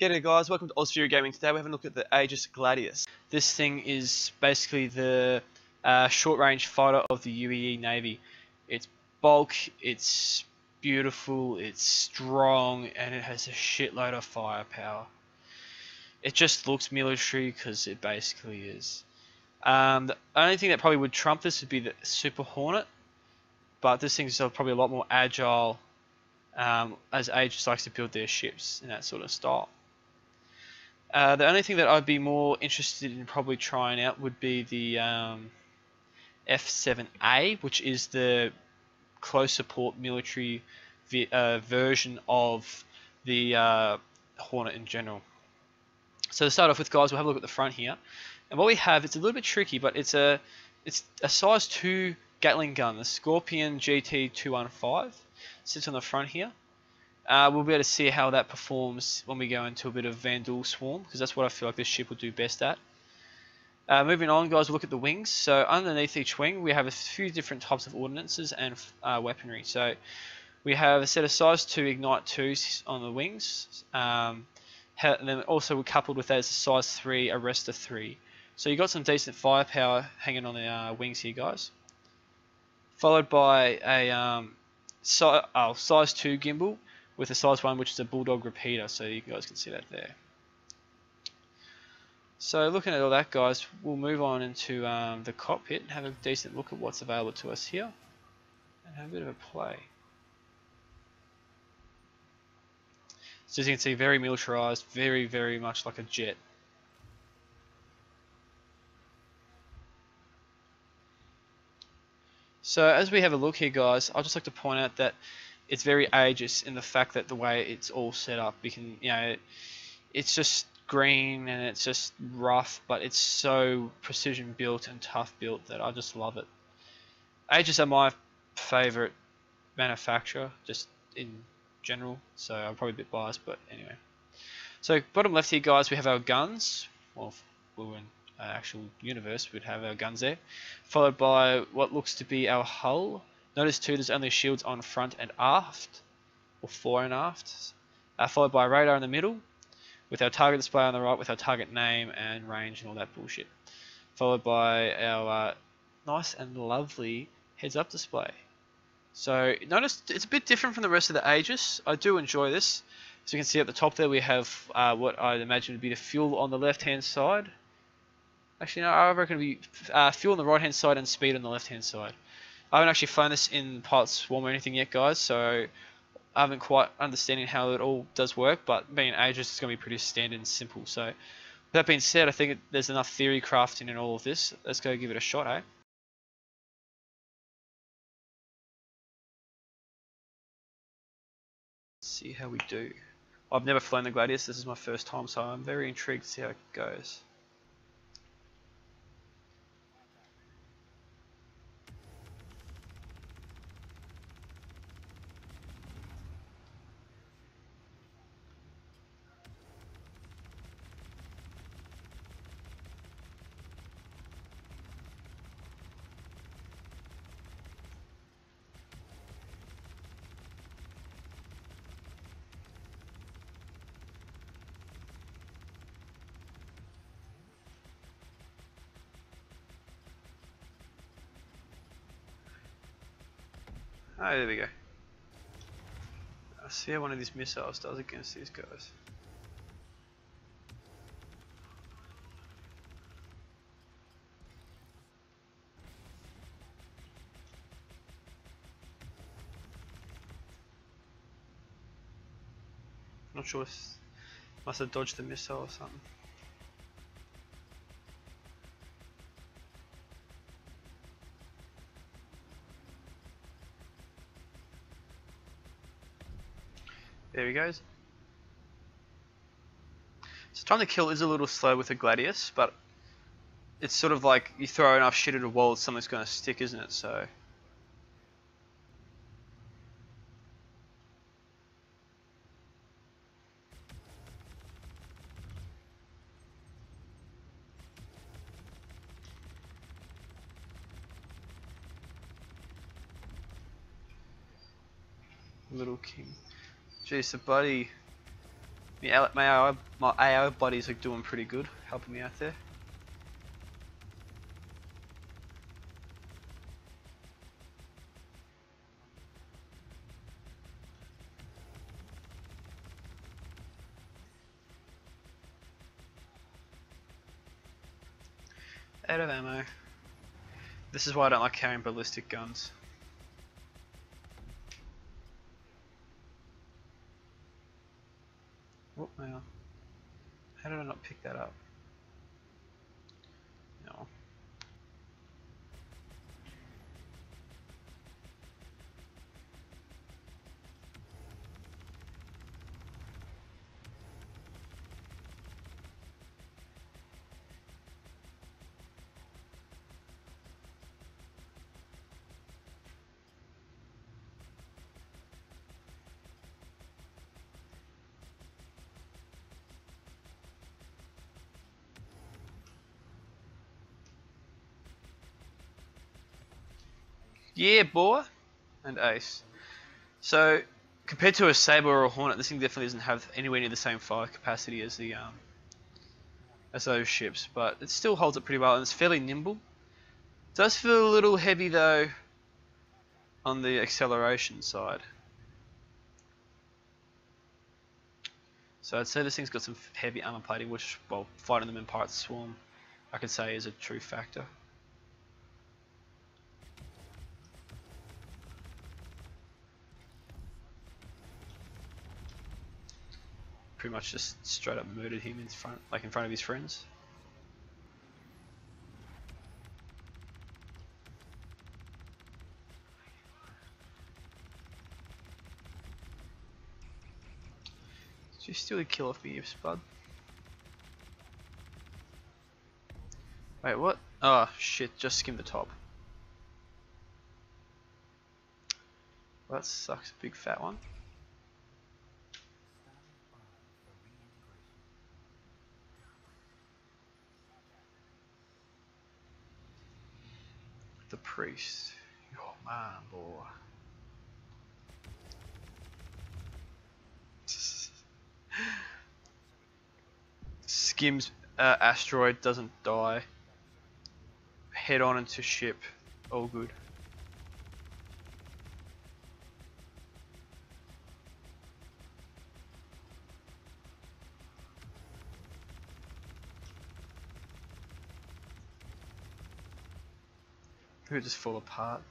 G'day guys, welcome to Ozfury Gaming. Today we're having a look at the Aegis Gladius. This thing is basically the uh, short-range fighter of the UEE Navy. It's bulk, it's beautiful, it's strong, and it has a shitload of firepower. It just looks military because it basically is. Um, the only thing that probably would trump this would be the Super Hornet, but this thing's probably a lot more agile um, as Aegis likes to build their ships in that sort of style. Uh, the only thing that I'd be more interested in probably trying out would be the um, F7A, which is the close support military uh, version of the uh, Hornet in general. So to start off with, guys, we'll have a look at the front here. And what we have, it's a little bit tricky, but it's a it's a size 2 Gatling gun, the Scorpion GT215. Sits on the front here. Uh, we'll be able to see how that performs when we go into a bit of Vanduul Swarm, because that's what I feel like this ship will do best at. Uh, moving on, guys, we'll look at the wings. So underneath each wing, we have a few different types of ordinances and uh, weaponry. So we have a set of size 2 Ignite 2s on the wings. Um, and then also coupled with that is a size 3 Arrestor 3. So you've got some decent firepower hanging on the uh, wings here, guys. Followed by a um, si oh, size 2 gimbal with a size 1 which is a Bulldog repeater so you guys can see that there. So looking at all that guys, we'll move on into um, the cockpit and have a decent look at what's available to us here and have a bit of a play. So as you can see, very militarized, very, very much like a jet. So as we have a look here guys, I'd just like to point out that it's very Aegis in the fact that the way it's all set up. You can, you know, it's just green and it's just rough, but it's so precision built and tough built that I just love it. Aegis are my favorite manufacturer, just in general. So I'm probably a bit biased, but anyway. So bottom left here, guys, we have our guns. Well, if we were in an actual universe, we'd have our guns there. Followed by what looks to be our hull. Notice too there's only shields on front and aft, or fore and aft, uh, followed by a radar in the middle, with our target display on the right with our target name and range and all that bullshit. Followed by our uh, nice and lovely heads up display. So notice it's a bit different from the rest of the Aegis. I do enjoy this. As you can see at the top there we have uh, what I'd imagine would be the fuel on the left hand side. Actually no, I reckon it would be uh, fuel on the right hand side and speed on the left hand side. I haven't actually flown this in Pirate Swarm or anything yet, guys, so I haven't quite understanding how it all does work, but being Aegis is going to be pretty standard and simple. So, that being said, I think there's enough theory crafting in all of this. Let's go give it a shot, eh? see how we do. I've never flown the Gladius, this is my first time, so I'm very intrigued to see how it goes. Oh, there we go. I see how one of these missiles does against these guys. Not sure must have dodged the missile or something. There he goes. So time to kill is a little slow with a Gladius, but it's sort of like you throw enough shit at a wall, something's going to stick, isn't it? So. Little King. Jeez, buddy my AI, my AI buddies are doing pretty good, helping me out there. Out of ammo. This is why I don't like carrying ballistic guns. Oh, hang on. How did I not pick that up? No. Yeah, boy, and ace. So compared to a saber or a hornet, this thing definitely doesn't have anywhere near the same fire capacity as the um, as those ships, but it still holds up pretty well and it's fairly nimble. It does feel a little heavy though on the acceleration side. So I'd say this thing's got some heavy armor plating, which, while fighting them in Pirate Swarm, I could say is a true factor. Pretty much just straight up murdered him in front, like in front of his friends. Did you steal kill off me, Spud? Wait, what? Oh shit, just skim the top. Well, that sucks, big fat one. the priest. Man, boy. Skims uh, asteroid doesn't die. Head on into ship. All good. Who just fall apart.